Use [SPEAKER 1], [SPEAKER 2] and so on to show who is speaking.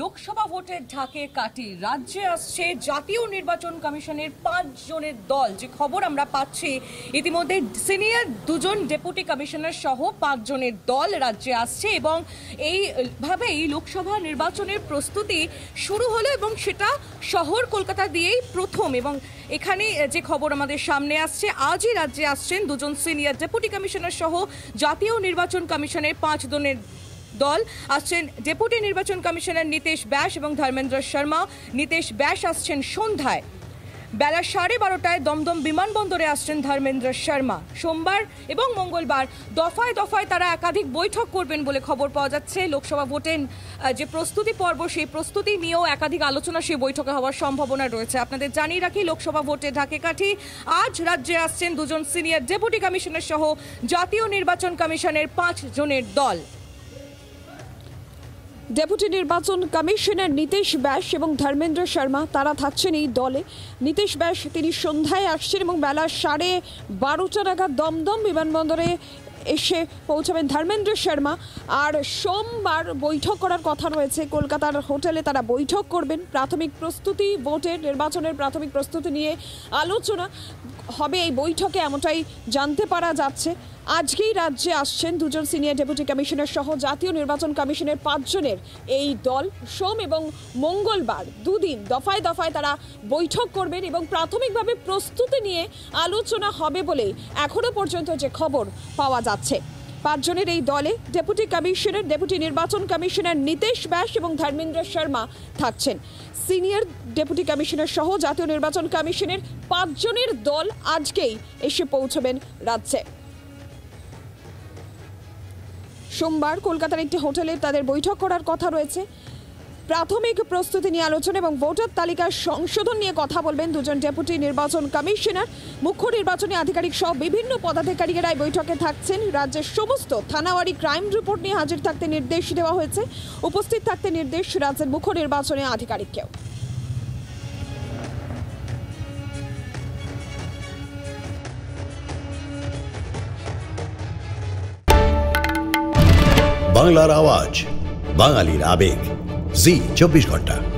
[SPEAKER 1] লোকসভা ভোটের ঢাকে কাটি রাজ্যে আসছে জাতীয় নির্বাচন কমিশনের পাঁচ জনের দল। যে খবর আমরা পাচ্ছি, ইতিমধ্যে সিনিয়র দুজন ডেপুটি কমিশনার সহ পাঁচ জনের দল রাজ্যে আসছে এবং এইভাবেই লোকসভা নির্বাচনের প্রস্তুতি শুরু হলো এবং সেটা শহর কলকাতা দিয়েই প্রথম এবং এখানে যে খবর আমাদের সামনে আসছে, আজই রাজ্যে আসছেন দুজন সিনিয়র ডেপুটি কমিশনার সহ জাতীয় নির্বাচন কমিশনের পাঁচ জনের দল। আসছেন ডেপুটি নির্বাচন কমিশনার নীতেশ ব্যাস এবং ধর্মেন্দ্র শর্মা। নীতেশ ব্যাস আসছেন সন্ধ্যায়। বেলা সাড়ে বারোটায় দমদম বিমানবন্দরে আসছেন ধর্মেন্দ্র শর্মা। সোমবার এবং মঙ্গলবার দফায় দফায় তারা একাধিক বৈঠক করবেন বলে খবর পাওয়া যাচ্ছে। লোকসভা ভোটের যে প্রস্তুতি পর্ব, সেই প্রস্তুতি নিয়েও একাধিক আলোচনা সেই বৈঠকে হওয়ার সম্ভাবনা রয়েছে। আপনাদের জানিয়ে রাখি, লোকসভা ভোটে ঢাকে কাঠি। আজ রাজ্যে আসছেন দুজন সিনিয়র ডেপুটি কমিশনার সহ জাতীয় নির্বাচন কমিশনের পাঁচ জনের দল।
[SPEAKER 2] ডেপুটি নির্বাচন কমিশনার নীতিশ ব্যাস এবং ধর্মেন্দ্র শর্মা, তারা থাকছেন এই দলে। নীতিশ ব্যাস তিনি সন্ধ্যায় আসছেন এবং বেলা সাড়ে বারোটা নাগাদ দমদম বিমানবন্দরে এসে পৌঁছাবেন ধর্মেন্দ্র শর্মা। আর সোমবার বৈঠক করার কথা রয়েছে। কলকাতার হোটেলে তারা বৈঠক করবেন। প্রাথমিক প্রস্তুতি, ভোটের, নির্বাচনের প্রাথমিক প্রস্তুতি নিয়ে আলোচনা। হবে এই বৈঠকে এমনটাই জানতে পারা যাচ্ছে। আজকেই রাজ্যে আসছেন দুজন সিনিয়র ডেপুটি কমিশনার সহ জাতীয় নির্বাচন কমিশনের পাঁচজনের এই দল। সোম এবং মঙ্গলবার দুদিন দফায় দফায় তারা বৈঠক করবেন এবং প্রাথমিকভাবে প্রস্তুতি নিয়ে আলোচনা হবে বলে এখনও পর্যন্ত যে খবর পাওয়া যাচ্ছে। পাঁচজনের এই দলে ডেপুটি কমিশনার, ডেপুটি নির্বাচন কমিশনার নীতেশ ব্যাস এবং ধর্মেন্দ্র শর্মা থাকছেন। সিনিয়র ডেপুটি কমিশনার সহ জাতীয় নির্বাচন কমিশনের পাঁচজনের দল আজকেই এসে পৌঁছবেন রাজ্যে। সোমবার কলকাতার একটি হোটেলে তাদের বৈঠক করার কথা রয়েছে। প্রাথমিক প্রস্তুতি নিয়ে আলোচনা এবং ভোটার তালিকার সংশোধন নিয়ে কথা বলবেন দুজন ডেপুটি নির্বাচন কমিশনার। মুখ্য নির্বাচনী আধিকারিক সহ বিভিন্ন পদাধিকারীরা বৈঠকে থাকছেন। রাজ্যের সমস্ত থানাওয়ারি ক্রাইম রিপোর্ট নিয়ে হাজির থাকতে নির্দেশ দেওয়া হয়েছে। উপস্থিত থাকতে নির্দেশ রাজ্যের মুখ্য নির্বাচনী আধিকারিককেও।
[SPEAKER 3] বাংলার আওয়াজ, বাঙালির আবেগ। जी चौबीस घंटा।